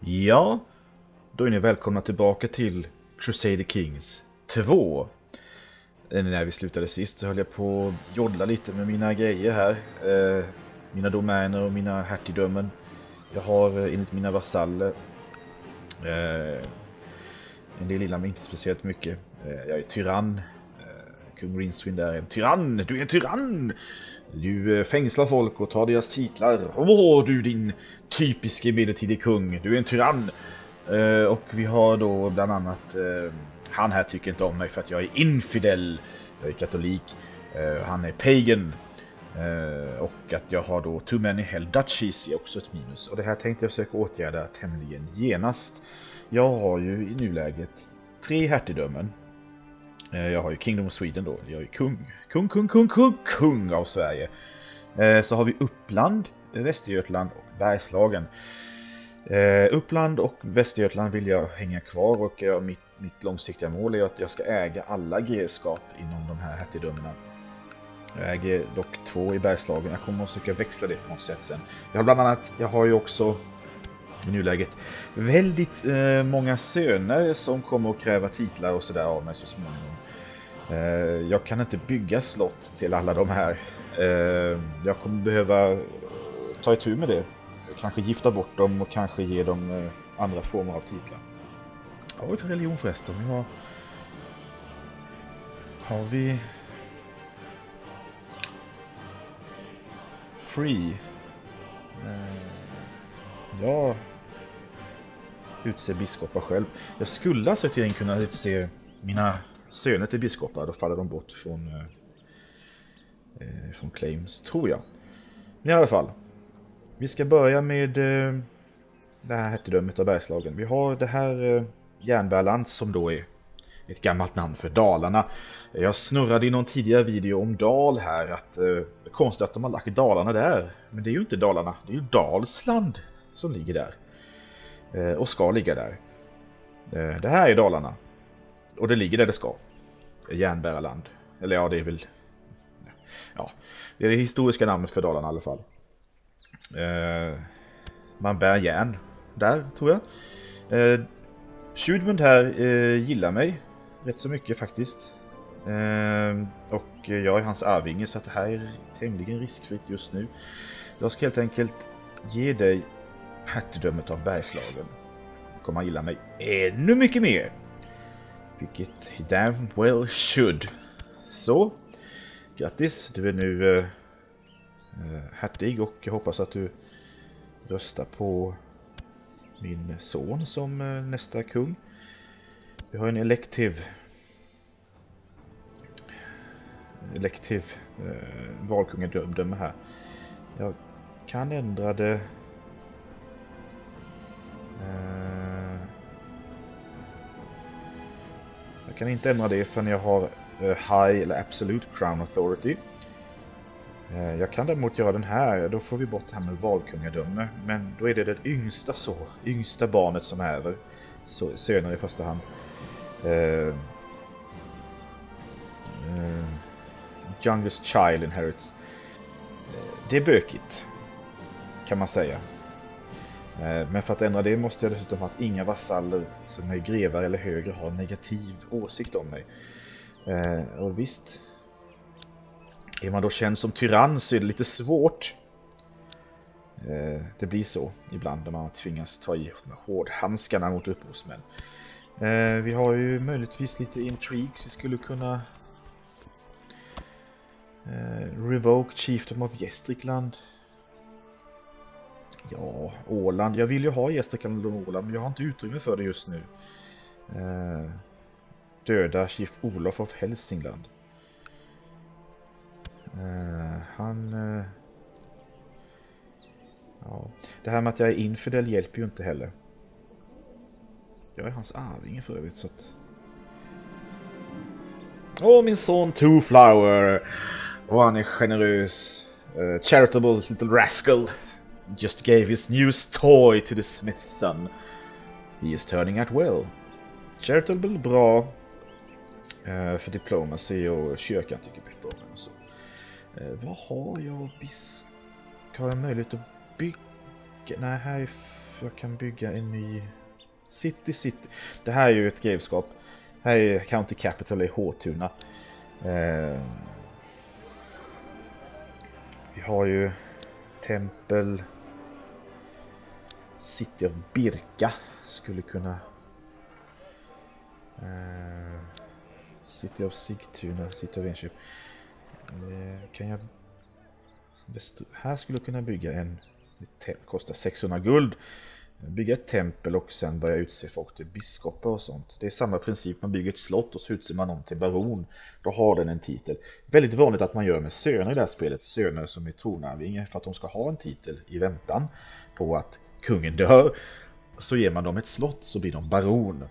Ja, då är ni välkomna tillbaka till Crusader Kings 2. Eh, när vi slutade sist så höll jag på att joddla lite med mina grejer här. Eh, mina domäner och mina hertigdömen. Jag har eh, enligt mina vasaller eh, en del gillar mig inte speciellt mycket. Eh, jag är tyrann. Eh, kung Rinswind är en tyrann. Du är en tyrann! Du eh, fängslar folk och tar deras titlar. Åh, du din typiske medeltidig kung. Du är en tyrann. Eh, och vi har då bland annat eh, han här tycker inte om mig för att jag är infidel. Jag är katolik. Eh, han är pagan. Eh, och att jag har då too many hell duchies är också ett minus. Och det här tänkte jag försöka åtgärda tämligen genast. Jag har ju i nuläget tre hertigdömen. Eh, jag har ju Kingdom of Sweden då, jag är ju kung. Kung, kung, kung, kung, kung av Sverige. Eh, så har vi Uppland, eh, Västergötland och Bergslagen. Uppland och Västergötland vill jag hänga kvar och mitt, mitt långsiktiga mål är att jag ska äga alla grevskap inom de här hertigdömena. Jag äger dock två i Bergslagen, jag kommer att försöka växla det på något sätt sen. Jag har bland annat, jag har ju också i nuläget väldigt eh, många söner som kommer att kräva titlar och sådär av mig så småningom. Eh, jag kan inte bygga slott till alla de här. Eh, jag kommer behöva ta itu med det. Kanske gifta bort dem och kanske ge dem eh, andra former av titlar. Vad har vi för religion förresten? Vi har... Har vi... Free. Eh, jag utser biskopar själv. Jag skulle alltså tydligen kunna utse mina söner till biskopar. Då faller de bort från, eh, eh, från claims, tror jag. Men i alla fall. Vi ska börja med eh, det här hertigdömet av Bergslagen. Vi har det här eh, Järnbärlands som då är ett gammalt namn för Dalarna. Jag snurrade i någon tidigare video om Dal här att eh, det är konstigt att de har lagt Dalarna där. Men det är ju inte Dalarna, det är ju Dalsland som ligger där. Eh, och ska ligga där. Eh, det här är Dalarna. Och det ligger där det ska. Järnbärarland. Eller ja, det är väl... Ja, det är det historiska namnet för Dalarna i alla fall. Eh, man bär järn där, tror jag. Eh, här gillar mig rätt så mycket faktiskt. Och jag är hans arvinge så att det här är tämligen riskfritt just nu. Jag ska helt enkelt ge dig hertigdömet av Bergslagen. Kommer han gilla mig ännu mycket mer. Vilket he damn well should. Så, grattis, du är nu eh, eh, hertig och jag hoppas att du röstar på min son som eh, nästa kung. Vi har en elektiv elektiv eh, valkungadöme här. Jag kan ändra det Eh, jag kan inte ändra det förrän jag har eh, High eller Absolute Crown Authority. Eh, jag kan däremot göra den här, då får vi bort det här med valkungadöme. Men då är det det yngsta så, yngsta barnet som ärver. Så, söner i första hand. Uh, uh, youngest child inherits. Det är bökigt. Kan man säga. Eh, men för att ändra det måste jag dessutom ha att inga vasaller som är grevar eller högre har negativ åsikt om mig. Eh, och visst, är man då känd som tyrann så är det lite svårt. Eh, det blir så ibland när man tvingas ta i med hårdhandskarna mot upphovsmän. Vi har ju möjligtvis lite intrigs, vi skulle kunna Revoke Chiefdom of Gästrikland. Ja, Åland. Jag vill ju ha Gästrikland och Åland men jag har inte utrymme för det just nu. Eh, döda Chief Olof av Hälsingland. Eh, han... Eh, ja. Det här med att jag är infidel hjälper ju inte heller. Jag är hans arvinge för övrigt så att... Åh min son Two Flower! Och han är generös. eh, charitable little rascal. Just gave his newest toy to the smith's son. He is turning out well. Charitable bra. Uh, för diplomacy och kyrkan tycker bättre om den så. Eh, vad har jag? Bis... Har jag möjlighet att bygga? Nej, här är jag kan bygga en ny City City. Det här är ju ett grevskap. Här är County Capital i Håtuna. Uh, vi har ju tempel City of Birka skulle kunna eh, City of Sigtuna, City of Enköp eh, kan jag här skulle jag kunna bygga en det kostar 600 guld bygga ett tempel och sen börja utse folk till biskopar och sånt. Det är samma princip, man bygger ett slott och så utser man någon till baron. Då har den en titel. Väldigt vanligt att man gör med söner i det här spelet, söner som är tronarvingar för att de ska ha en titel i väntan på att kungen dör. Så ger man dem ett slott så blir de baron.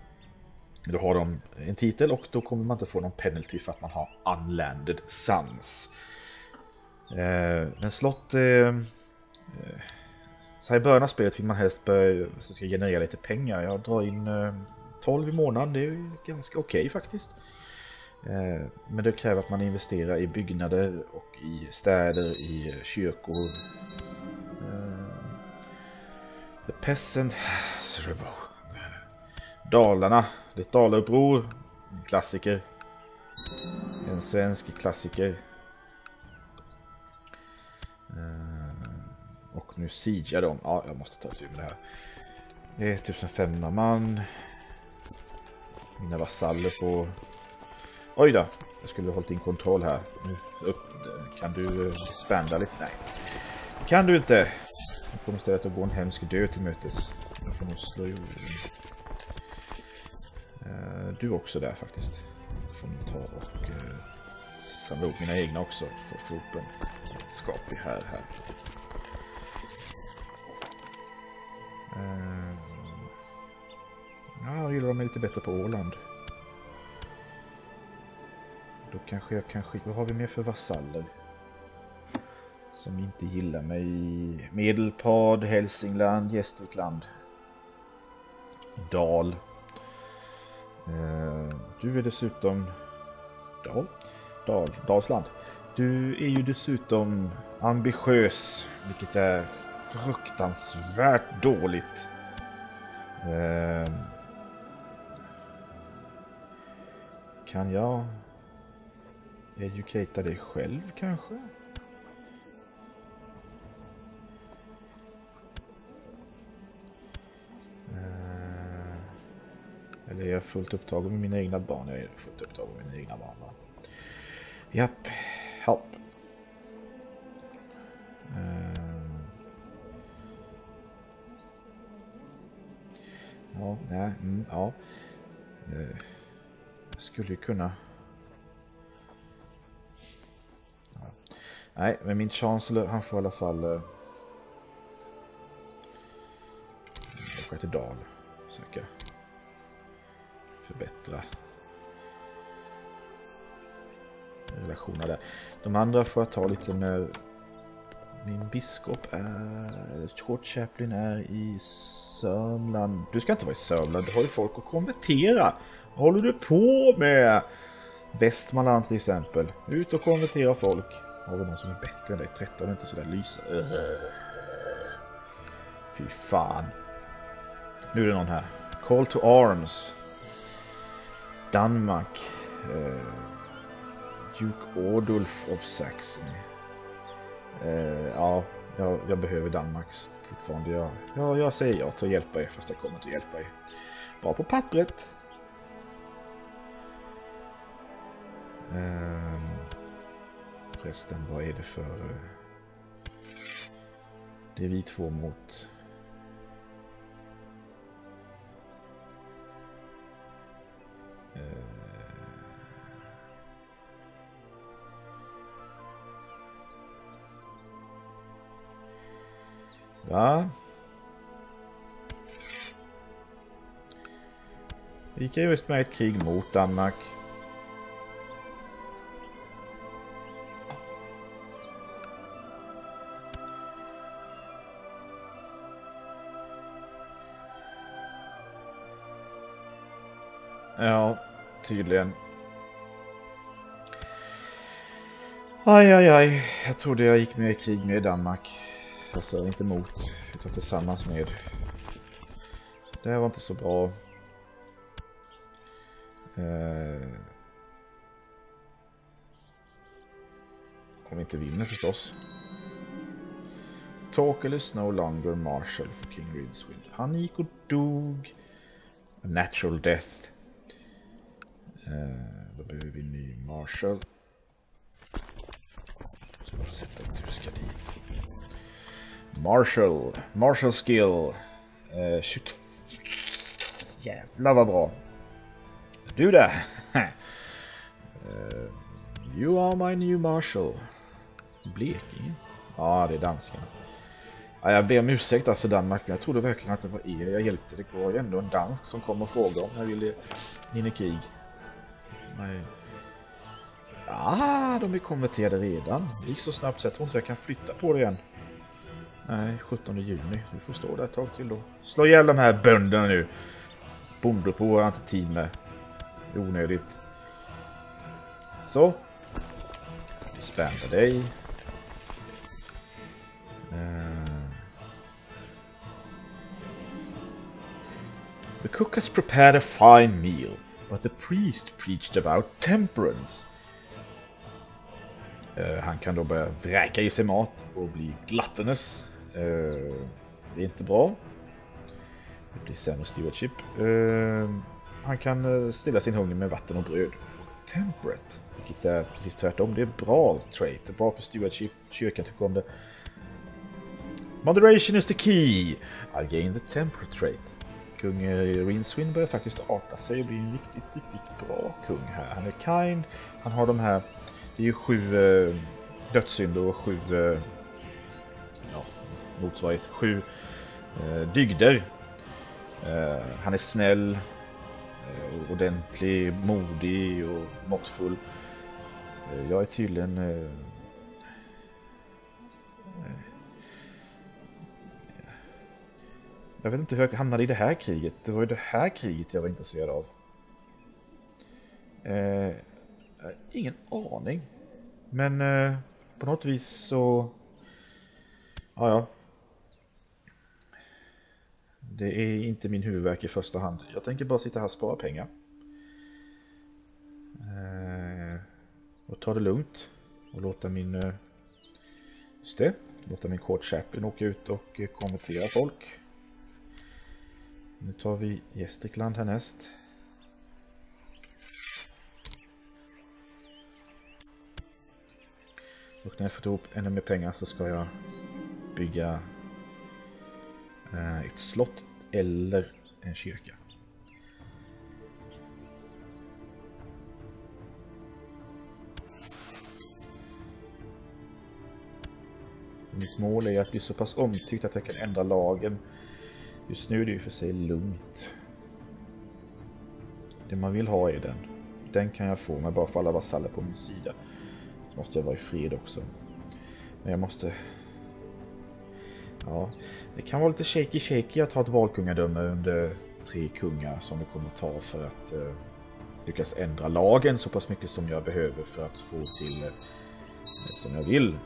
Då har de en titel och då kommer man inte få någon penalty för att man har unlanded sons. Eh, men slott eh, eh, så här i början av spelet vill man helst börja, så ska generera lite pengar. Jag drar in 12 i månaden, det är ganska okej okay, faktiskt. Men det kräver att man investerar i byggnader och i städer, i kyrkor. The Peasant Dalarna, det är ett Dalauppror, en klassiker. En svensk klassiker. Eh, och nu siegar de. Ja, jag måste ta tur med det här. 1500 man. Mina vasaller på... Oj då, jag skulle ha hållit in kontroll här. Nu upp. Kan du eh, spända lite? Nej. Kan du inte? Jag kommer istället att gå en hemsk död till mötes. Jag får nog slå ihop. Eh, du också där faktiskt. Jag får nog ta och uh, samla ihop mina egna också. För få upp en skaplig här här. Uh, ja, jag gillar dem lite bättre på Åland. Då kanske jag kan skicka... Vad har vi mer för vasaller? Som inte gillar mig. Medelpad, Hälsingland, Gästrikland. Dal. Eh, du är dessutom... Dal? Dal, Dalsland. Du är ju dessutom ambitiös, vilket är fruktansvärt dåligt. Eh, kan jag educata dig själv kanske? Eller jag är fullt upptagen med mina egna barn? Jag är fullt upptagen med mina egna barn. Va? Japp, help. Uh. Eh. Ja, nej, mm, ja. Uh. skulle ju kunna... Ja. Nej, men min chancellor, han får i alla fall... Eh, åka till Dal. Söka förbättra relationerna där. De andra får jag ta lite med min biskop är... Short Chaplin är i Sörmland. Du ska inte vara i Sörmland, du har ju folk att konvertera. Vad håller du på med? Västmanland till exempel. Ut och konvertera folk. Har vi någon som är bättre än dig? 13 är inte sådär lysa. Fy fan. Nu är det någon här. Call to arms. Danmark. Eh, Duke Adolf of Saxony. Eh, ja, jag, jag behöver Danmarks fortfarande. Jag, ja, jag säger ja till att hjälpa er fast jag kommer inte att hjälpa er. Bara på pappret. Eh, förresten, vad är det för... Eh, det är vi två mot... Va? Vi gick just med ett krig mot Danmark. Ja, tydligen. Aj, aj, aj. Jag trodde jag gick med i krig med Danmark. Alltså inte mot, utan tillsammans med. Det här var inte så bra. Eh, om vi inte vinner förstås. Talkerless no longer Marshall för King Rincewind. Han gick och dog. A natural death. Eh, då behöver vi en ny Marshall. Så vi sätta att du ska dit. Marshall. Marshall skill. Eh, 22. Jävlar vad bra. Du där. uh, eh, you are my new Marshall. Blekinge? Ja, det är danskarna. Ja, jag ber om ursäkt alltså Danmark, men jag trodde verkligen att det var er jag hjälpte. Det var ju ändå en dansk som kom och frågade om jag ville in i krig. Nej. Ah, de är konverterade redan. Det gick så snabbt så jag tror inte jag kan flytta på det igen. Nej, 17 juni. Du får stå där ett tag till då. Slå ihjäl de här bönderna nu. Bondupår har jag inte tid med. Det är onödigt. Så. Spända dig. Uh. The cook has prepared a fine meal, but the priest preached about temperance. Uh, han kan då börja vräka i sig mat och bli glattenes. Eh, det är inte bra. Det blir sämre stewardship. Eh, han kan eh, stilla sin hunger med vatten och bröd. Temperate, vilket är precis tvärtom. Det är bra trait. Det är bra för stewardship. Kyrkan tycker om det. Moderation is the key. I gain the temperate trait. Kung Rinswin börjar faktiskt arta sig och bli en riktigt, riktigt bra kung här. Han är kind. Han har de här, det är ju sju eh, dödssynder och sju, eh, motsvarigt sju eh, dygder. Eh, han är snäll, eh, ordentlig, modig och måttfull. Eh, jag är tydligen eh, eh, Jag vet inte hur jag hamnade i det här kriget. Det var ju det här kriget jag var intresserad av. Eh, ingen aning. Men eh, på något vis så... Ja, ja. Det är inte min huvudvärk i första hand. Jag tänker bara sitta här och spara pengar. Eh, och ta det lugnt. Och låta min... Eh, just det. Låta min Court Chaplin åka ut och eh, konvertera folk. Nu tar vi Gästrikland härnäst. Och när jag får ihop ännu mer pengar så ska jag bygga Eh, ett slott eller en kyrka. Mitt mål är att bli så pass omtyckt att jag kan ändra lagen Just nu är det ju för sig lugnt. Det man vill ha är den. Den kan jag få men bara för alla vasaller på min sida. Så måste jag vara i fred också. Men jag måste... Ja, det kan vara lite shaky shaky att ha ett valkungadöme under tre kungar som det kommer ta för att eh, lyckas ändra lagen så pass mycket som jag behöver för att få till eh, som jag vill.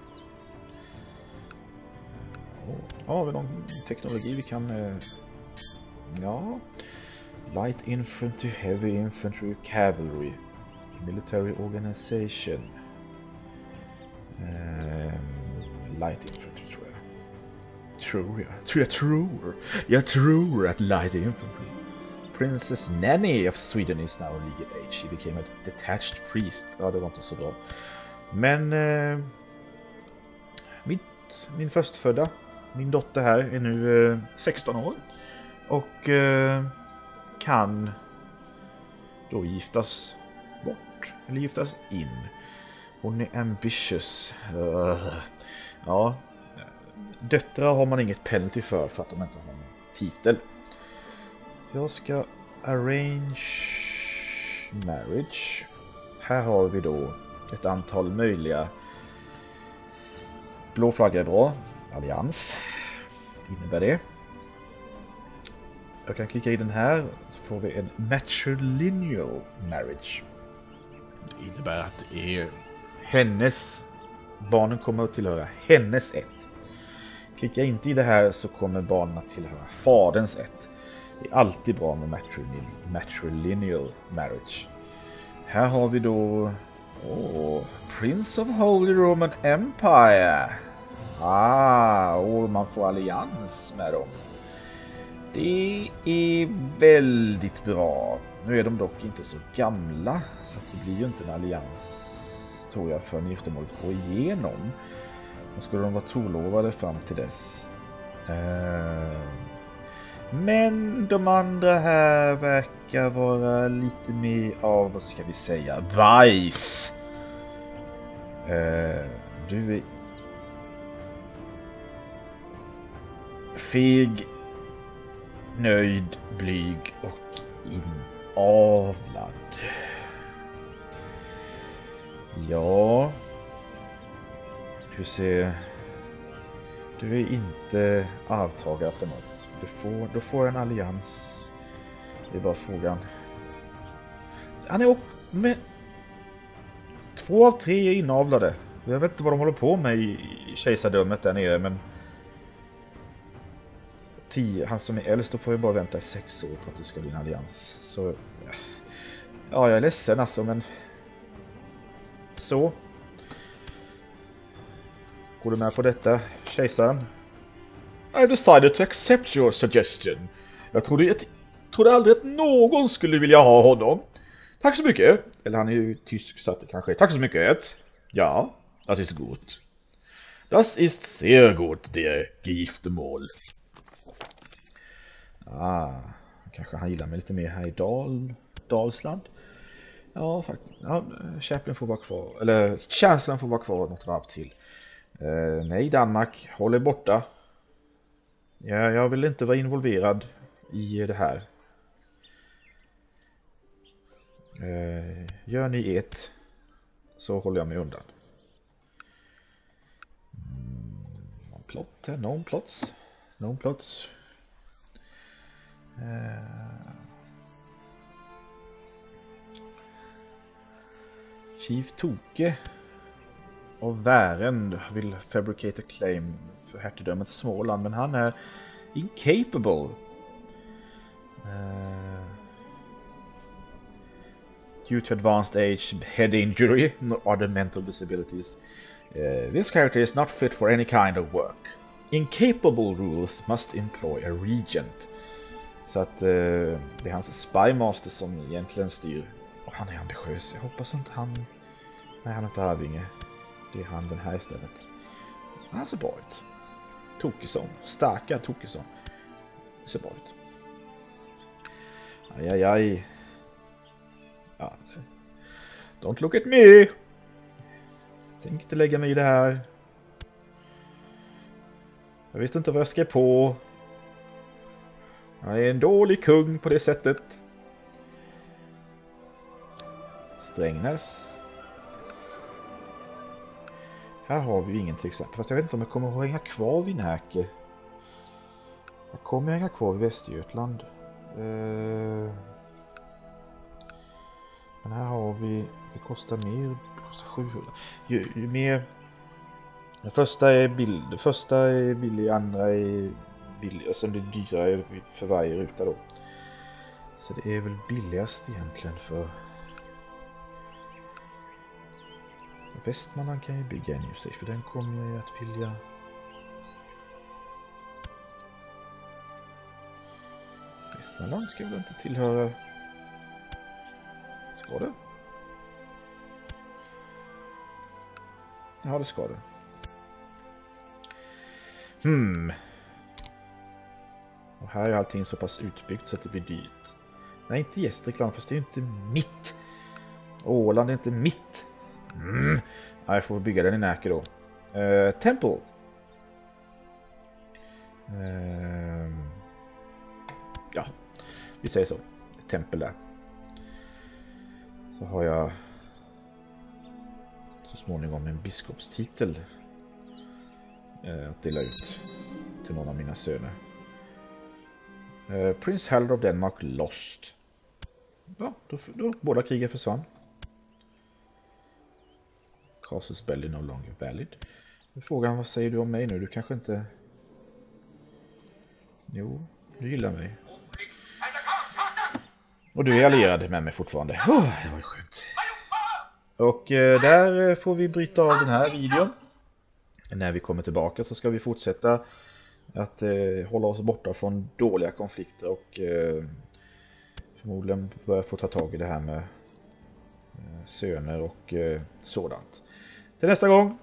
Ja, har vi någon teknologi vi kan... Eh, ja. Light Infantry, Heavy Infantry, Cavalry. Military Organization. Eh, light Infantry. Tror jag. Tror jag tror. Jag tror att Light Infantry. Princess Nanny of Sweden is now legal age. She became a detached priest. Ja, det var inte så bra. Men... Eh, mitt, min förstfödda min dotter här är nu eh, 16 år och eh, kan då giftas bort eller giftas in. Hon är ambitious. Uh, ja, döttrar har man inget penalty för för att de inte har någon titel. Så jag ska arrange marriage. Här har vi då ett antal möjliga. Blå flagga är bra allians. Innebär det. Jag kan klicka i den här så får vi en matrilineal marriage. Det innebär att det är hennes, barnen kommer att tillhöra hennes ett. Klicka inte i det här så kommer barnen att tillhöra faderns ett. Det är alltid bra med matrilineal marriage. Här har vi då oh, Prince of Holy Roman Empire. Ah, och man får allians med dem. Det är väldigt bra. Nu är de dock inte så gamla så det blir ju inte en allians tror jag förrän giftermålet går igenom. Då skulle de vara trolovade fram till dess. Eh, men de andra här verkar vara lite mer av, vad ska vi säga, bajs. Eh, du är feg, nöjd, blyg och inavlad. Ja. Hur ser... Du är inte arvtagare för något. Du får, du får en allians. Det är bara frågan. Han är också med... Två av tre är inavlade. Jag vet inte vad de håller på med i kejsardömet där nere men... Tio, han som är äldst, då får ju bara vänta i sex år på att det ska bli en allians. Så... Ja, jag är ledsen alltså men... Så. Går du med på detta, kejsaren? I decided to accept your suggestion. Jag trodde, jag trodde aldrig att någon skulle vilja ha honom. Tack så mycket. Eller han är ju tysk så att det kanske är. Tack så mycket. Ja, das ist gut. Das ist sehr gut, der Giftermål. Ah, kanske han gillar mig lite mer här i Dal, Dalsland. Ja, faktiskt. Ja, Chaplin får vara kvar. Eller Chancellor får vara kvar något varv till. Eh, nej, Danmark. Håll er borta. Ja, jag vill inte vara involverad i det här. Eh, gör ni ett så håller jag mig undan. Mm, någon plott? Någon plots? Någon plots? Eh, Chief Toke av Värend vill fabricate a claim för hertigdömet Småland men han är incapable. Uh, due to advanced age, head injury, or other mental disabilities. Uh, this character is not fit for any kind of work. Incapable rules must employ a regent. Så att uh, det är hans spymaster som egentligen styr och han är ambitiös. Jag hoppas inte han... Nej, han är inte Arvinge. Det är han den här istället. Han ser bra ut. Tokisson. Starka Tokisson. Ser bra ut. Aj, aj, aj. Ja. Don't look at me! Tänk inte lägga mig i det här. Jag visste inte vad jag skrev på. Jag är en dålig kung på det sättet. Strängnäs. Här har vi ju ingen till exempel. Fast jag vet inte om jag kommer att hänga kvar vid Närke. Jag kommer hänga kvar vid Västergötland. Eh. Men här har vi, det kostar mer, det kostar 700. Ju, ju mer, den första är billig, Den första är billig, andra är billig och sen det dyrare för varje ruta då. Så det är väl billigast egentligen för Västmanland kan ju bygga en ljussteg för den kommer jag ju att vilja Västmanland ska väl inte tillhöra Ska det? Ja det ska det. Hmm. Och här är allting så pass utbyggt så att det blir dyrt. Nej inte Gästrikland fast det är ju inte mitt. Åland är inte mitt. Mm. Ja, jag får bygga den i Närke då. Uh, temple. Uh, ja, vi säger så. Ett tempel där. Så har jag så småningom en biskopstitel uh, att dela ut till någon av mina söner. Uh, Prince Halder of Denmark lost. Ja, då, då båda krigen försvann. Casus belli no longer valid. Nu frågar han, vad säger du om mig nu? Du kanske inte... Jo, du gillar mig. Och du är allierad med mig fortfarande. Oh, det var ju skönt. Och eh, där eh, får vi bryta av den här videon. När vi kommer tillbaka så ska vi fortsätta att eh, hålla oss borta från dåliga konflikter och förmodligen börja få ta tag i det här med söner och sådant. Till nästa gång,